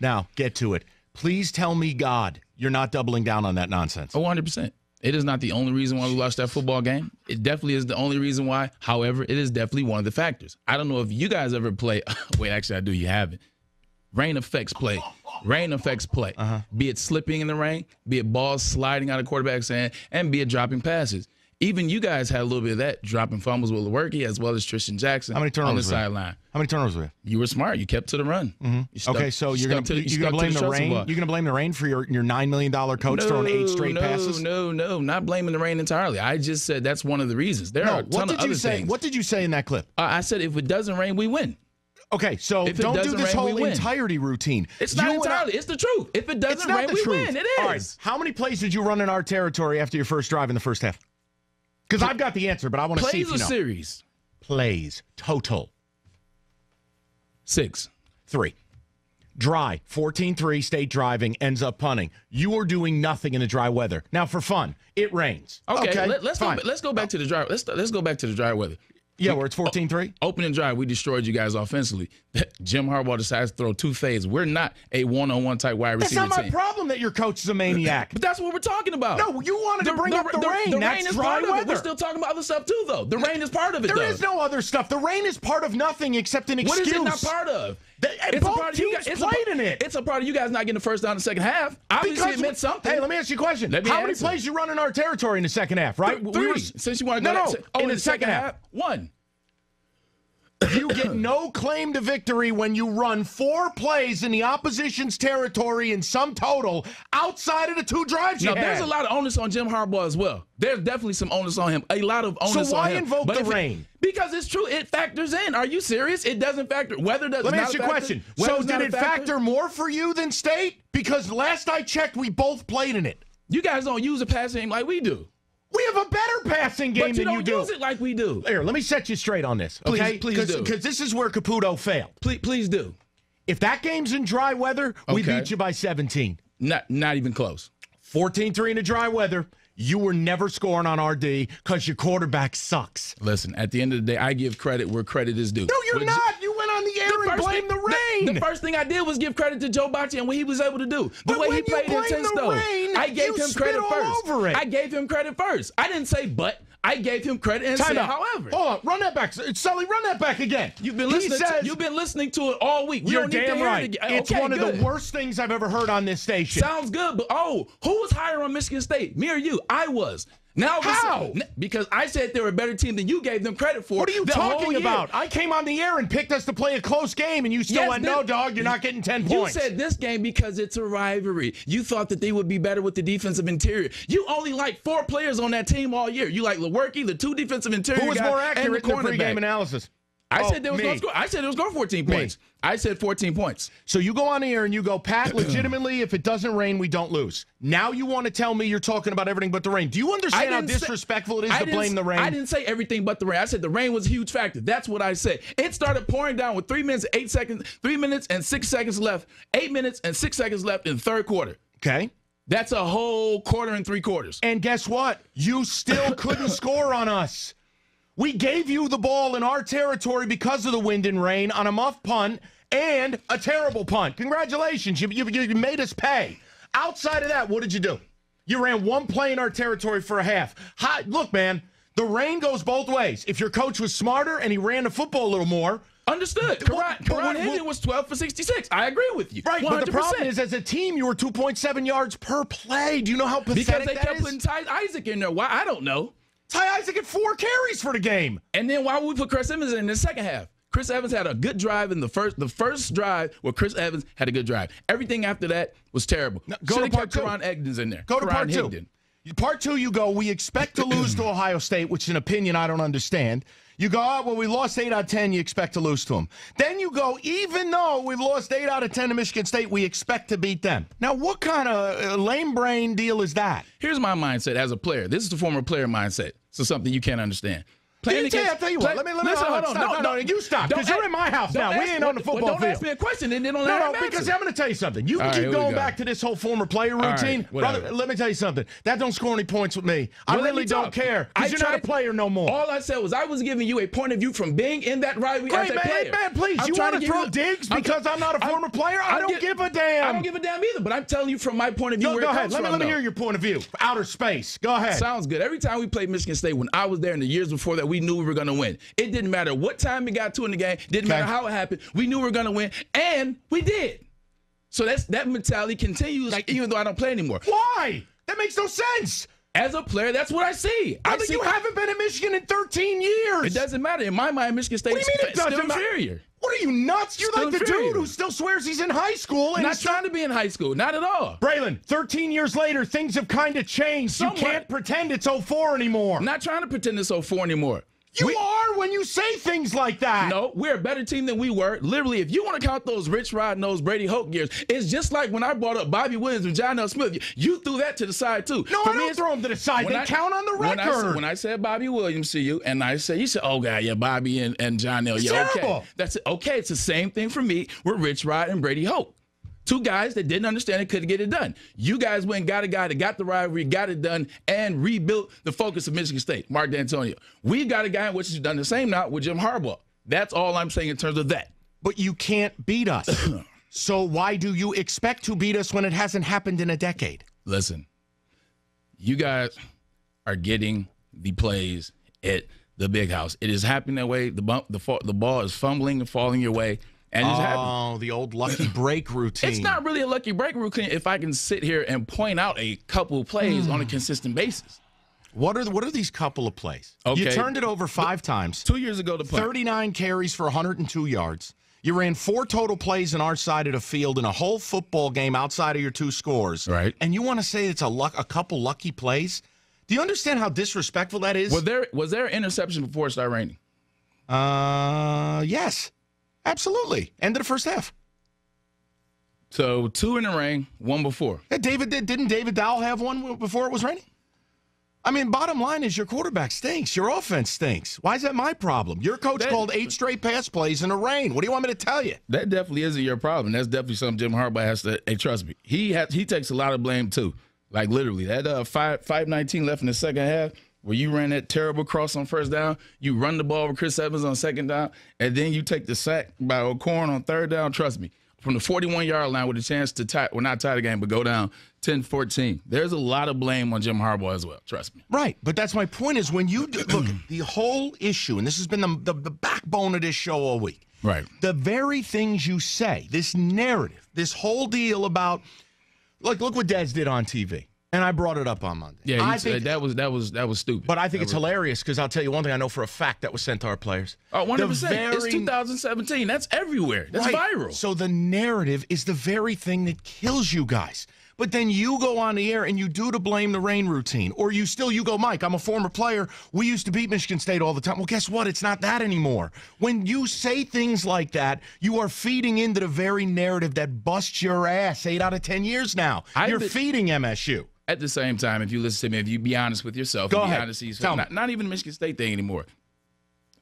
Now, get to it. Please tell me, God, you're not doubling down on that nonsense. Oh, 100%. It is not the only reason why we lost that football game. It definitely is the only reason why. However, it is definitely one of the factors. I don't know if you guys ever play. Wait, actually, I do. You haven't. Rain affects play. Rain affects play. Uh-huh. Be it slipping in the rain, be it balls sliding out of quarterback's hand, and be it dropping passes. Even you guys had a little bit of that, dropping fumbles with Lewerke as well as Tristan Jackson. How many turnovers on the sideline? How many turnovers were You were smart. You kept to the run. Mm-hmm. Stuck, okay, so you're gonna to, you're gonna blame the, the rain. You're gonna blame the rain for your your nine million dollar coach no, throwing eight straight no, passes. No, no, no, not blaming the rain entirely. I just said that's one of the reasons. There no, are a ton what did of you other say? things. What did you say in that clip? Uh, I said if it doesn't rain, we win. Okay, so if don't do this rain, whole entirety routine. It's not you entirely. It's the truth. If it doesn't rain, we truth. win. It is. All right. How many plays did you run in our territory after your first drive in the first half? Because I've got the answer, but I want to see if you know. series? Plays total. Six. Three. Dry, 14 3, state driving, ends up punting. You are doing nothing in the dry weather. Now, for fun, it rains. Okay, okay let, us go, let's go back oh. to the dry. Let's let's go back to the dry weather. Yeah, where it's 14 3. Opening drive, we destroyed you guys offensively. Jim Harbaugh decides to throw two fades. We're not a one on one type wide receiver. That's not team. my problem that your coach is a maniac. but that's what we're talking about. No, you wanted the, to bring the, up the, the rain. The that's rain is dry part weather. of it. We're still talking about other stuff too, though. The rain is part of it. There though. is no other stuff. The rain is part of nothing except an excuse. What is it not part of? The, it's a part of you guys, played a, in it. It's a part of you guys not getting the first down in the second half. Obviously, because, it meant something. Hey, let me ask you a question. How answer. many plays you run in our territory in the second half? Right, Three. We were, since you want to no, go no, oh, in, in the, the second, second half, half, one. You get no claim to victory when you run four plays in the opposition's territory in some total outside of the two drives you had. there's a lot of onus on Jim Harbaugh as well. There's definitely some onus on him. A lot of onus so why on him. invoke but the rain? It, because it's true. It factors in. Are you serious? It doesn't factor. Weather does. Not Let me ask you a question. So did it factor? factor more for you than state? Because last I checked, we both played in it. You guys don't use a passing game like we do. We have a better passing game but you than don't you do. use it like we do. Here, let me set you straight on this. Please- Okay, please do. Because this is where Caputo failed. Please, please do. If that game's in dry weather, we beat you by 17. Not, not even close. 14-3 in the dry weather. You were never scoring on RD because your quarterback sucks. Listen, at the end of the day, I give credit where credit is due. No, you're What- not. The blamed thing- the rain. The, first thing I did was give credit to Joe Bachie and what he was able to do. The But way he played intense, though. rain, I gave him credit first. I gave him credit first. I didn't say but. I gave him credit and Time said, out. however. Hold on. Run that back. Sully, run that back again. You've been listening. says, to, you've been listening to it all week. We You're don't need to damn right. It again. It's one of the worst things I've ever heard on this station. Sounds good, but oh, who was higher on Michigan State? Me or you? I was. Now How? because I said they were a better team than you gave them credit for. What are you talking about? I came on the air and picked us to play a close game, and you still Yes, went, no, dog, you're not getting 10 You points. You said this game because it's a rivalry. You thought that they would be better with the defensive interior. You only like four players on that team all year. You like Lewerke, the two defensive interior Who was more accurate in the pregame analysis? I Oh, said there was me. going score. I said it was going 14 points. I said 14 points. So you go on the air and you go, Pat, legitimately, if it doesn't rain, we don't lose. Now you want to tell me you're talking about everything but the rain. Do you understand how didn't say- disrespectful it is I to blame the rain? I didn't say everything but the rain. I said the rain was a huge factor. That's what I said. It started pouring down with three minutes, eight seconds, three minutes and six seconds left, eight minutes and six seconds left in the third quarter. Okay. That's a whole quarter and three quarters. And guess what? You still couldn't score on us. We gave you the ball in our territory because of the wind and rain on a muff punt and a terrible punt. Congratulations. You, you, you made us pay. Outside of that, what did you do? You ran one play in our territory for a half. Hi, look, man, the rain goes both ways. If your coach was smarter and he ran the football a little more, Understood. Well, Karan, but Karan what- Higdon was 12 for 66. I agree with you. right? 100%. But the problem is, as a team, you were 2.7 yards per play. Do you know how pathetic because they kept is? putting Ty Isaac in there. Why? I don't know. Ty Isaac had four carries for the game. And then why would we put Chris Evans in the second half? Chris Evans had a good drive in the first the first drive where Chris Evans had a good drive. Everything after that was terrible. go to Should've part kept two. Karan Egdens in there. Go to Karan part two. Higdon. Part two, you go, we expect to lose to Ohio State, which is an opinion I don't understand. You go, oh, well, we lost 8 out of 10, you expect to lose to them. Then you go, even though we've lost 8 out of 10 to Michigan State, we expect to beat them. Now, what kind of uh, lame brain deal is that? Here's my mindset as a player. This is the former player mindset. So something you can't understand. Let me tell you, against- tell you what. Let me- let me- listen, hold hold on. Stop. No, no, you stop, don't 'cause you're in my house don't now. We ask ain't on the football Don't ask me a question and then don't No, let no, him because. I'm going to tell you something. You right, keep going go. back to this whole former player routine. whatever. Brother, let me tell you something. That don't score any points with me. I Well, really don't care because you're not a player no more. All I said was I was giving you a point of view from being in that rivalry as Great, a man, player. man, please. I'm you trying want to throw digs because I'm, not a former player? I don't give a damn. Don't give a damn either. But I'm telling you from my point of view. Go, where go ahead. Let me let me hear your point of view. Outer space. Go ahead. Sounds good. Every time we played Michigan State, when I was there in the years before that, we knew we were going to win. It didn't matter what time we got to in the game. Didn't Okay. matter how it happened. We knew we were going to win, and we did. So that's that mentality continues, like, even though I don't play anymore. Why? That makes no sense. As a player, that's what I see. I think you haven't been in Michigan in 13 years. It doesn't matter. In my mind, Michigan State What do you mean is it still inferior. What are you nuts? You're Still like the inferior. dude who still swears he's in high school. And Not he's trying to be in high school. Not at all. Braylon, 13 years later, things have kind of changed. Somewhat. You can't pretend it's 04 anymore. I'm not trying to pretend it's 04 anymore. You We- are when you say things like that. No, we're a better team than we were. Literally, if you want to count those Rich Rod and those Brady Hoke years, it's just like when I brought up Bobby Williams and John L. Smith. You threw that to the side too. No, For I me, don't throw them to the side. They I- count on the when I, record. when I said Bobby Williams to you, and I said, you said, oh god, yeah, Bobby and, and John L. It's Yeah, terrible. okay, that's it. Okay, it's the same thing for me with Rich Rod and Brady Hoke. Two guys that didn't understand it, couldn't get it done. You guys went and got a guy that got the rivalry, got it done, and rebuilt the focus of Michigan State, Mark Dantonio. We got a guy which has done the same now with Jim Harbaugh. That's all I'm saying in terms of that. but you can't beat us. so why do you expect to beat us when it hasn't happened in a decade? Listen, you guys are getting the plays at the big house. It is happening that way. The bump, the the ball is fumbling and falling your way, and. Oh, the old lucky break routine. It's not really a lucky break routine if I can sit here and point out a couple of plays on a consistent basis. What are the, what are these couple of plays? You turned it over five times. Two years ago, to play. 39 carries for 102 yards. You ran four total plays in our side of the field in a whole football game outside of your two scores. Right. And you want to say it's a luck, a couple lucky plays? Do you understand how disrespectful that is? Was there was there an interception before it started raining? uh, yes, absolutely. End of the first half. So two in the rain, one before. Yeah, David did. Didn't David Dowell have one before it was raining? I mean, bottom line is your quarterback stinks. Your offense stinks. Why is that my problem? Your coach That- called eight straight pass plays in the rain. What do you want me to tell you? That definitely isn't your problem. That's definitely something Jim Harbaugh has to. Hey, trust me, he has. He takes a lot of blame too. Like literally, that uh, five five nineteen left in the second half, where you ran that terrible cross on first down, you run the ball with Chris Evans on second down, and then you take the sack by O'Corn on third down. Trust me, from the forty one yard line with a chance to tie, well not tie the game, but go down 10-14. There's a lot of blame on Jim Harbaugh as well. Trust me. Right, but that's my point. Is when you do, look the whole issue, and this has been the, the the backbone of this show all week. Right. The very things you say, this narrative, this whole deal about, look, look what Dez did on TV, and I brought it up on Monday. Yeah, I said think, that was that was that was stupid. but I think That it's was- hilarious because I'll tell you one thing I know for a fact that was sent to our players. Oh, 100 percent. It's 2017. That's everywhere. That's Right. viral. So the narrative is the very thing that kills you guys. But then you go on the air and you do to blame the rain routine, or you still you go, Mike. I'm a former player. We used to beat Michigan State all the time. Well, guess what? It's not that anymore. When you say things like that, you are feeding into the very narrative that busts your ass eight out of ten years now. I've You're been- feeding MSU. At the same time, if you listen to me, if you be honest with yourself, Go be ahead. honest Tell me. not, not even the Michigan State thing anymore.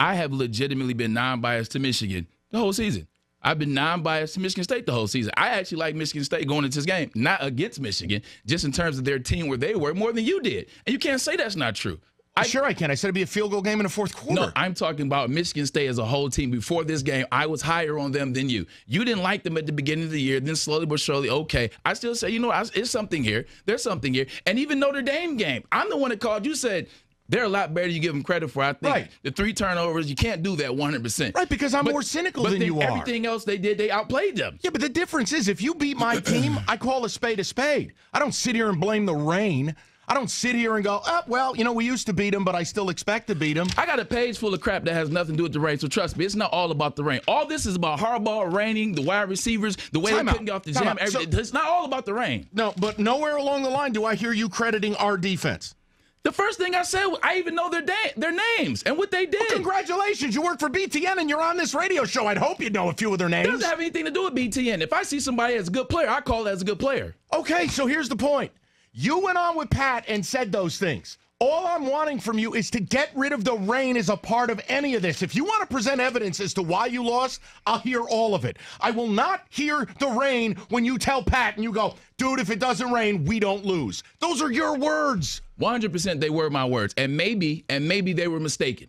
I have legitimately been non-biased to Michigan the whole season. I've been non-biased to Michigan State the whole season. I actually like Michigan State going into this game, not against Michigan, just in terms of their team where they were more than you did. And you can't say that's not true. I, sure, I can. I said it'd be a field goal game in the fourth quarter. no, I'm talking about Michigan State as a whole team. Before this game, I was higher on them than you. You didn't like them at the beginning of the year, then slowly but surely, okay. I still say, you know, I, it's something here. There's something here. And even Notre Dame game, I'm the one that called you said they're a lot better than you give them credit for. I think Right. the three turnovers, you can't do that 100%. Right, because I'm But- more cynical than you are. Everything else they did, they outplayed them. Yeah, but the difference is if you beat my team, I call a spade a spade. I don't sit here and blame the rain. I don't sit here and go, oh, well, you know, we used to beat them, but I still expect to beat them. I got a page full of crap that has nothing to do with the rain. So trust me, it's not all about the rain. All this is about Harbaugh raining, the wide receivers, the way Time they out. couldn't get off the Time jam. out. So- it's not all about the rain. No, but nowhere along the line do I hear you crediting our defense. The first thing I said, I even know their da- their names and what they did. Congratulations, you work for BTN and you're on this radio show. I'd hope you know a few of their It names. doesn't have anything to do with BTN. If I see somebody as a good player, I call that as a good player. Okay, so here's the point. You went on with Pat and said those things. All I'm wanting from you is to get rid of the rain as a part of any of this. If you want to present evidence as to why you lost, I'll hear all of it. I will not hear the rain when you tell Pat and you go, dude, if it doesn't rain, we don't lose. Those are your words. 100% they were my words. And maybe, and maybe they were mistaken.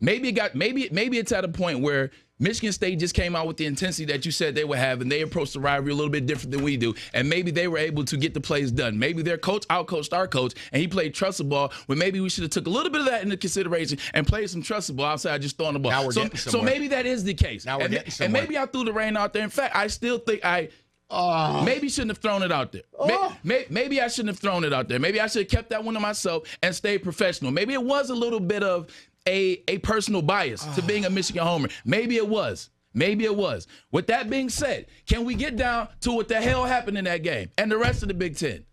Maybe it got, maybe, maybe it's at a point where Michigan State just came out with the intensity that you said they would have, and they approached the rivalry a little bit different than we do. And maybe they were able to get the plays done. Maybe their coach outcoached our coach, and he played trusted ball. When maybe we should have took a little bit of that into consideration and played some trusted ball outside just throwing the ball. Now we're so, getting so maybe that is the case. Now we're and, getting and maybe I threw the rain out there. In fact, I still think I. Oh. Maybe shouldn't have thrown it out there. Oh. may- maybe I shouldn't have thrown it out there. Maybe I should have kept that one to myself and stayed professional. Maybe it was a little bit of a, a personal bias to being a Michigan homer. Maybe it was. Maybe it was. With that being said, can we get down to what the hell happened in that game and the rest of the Big Ten?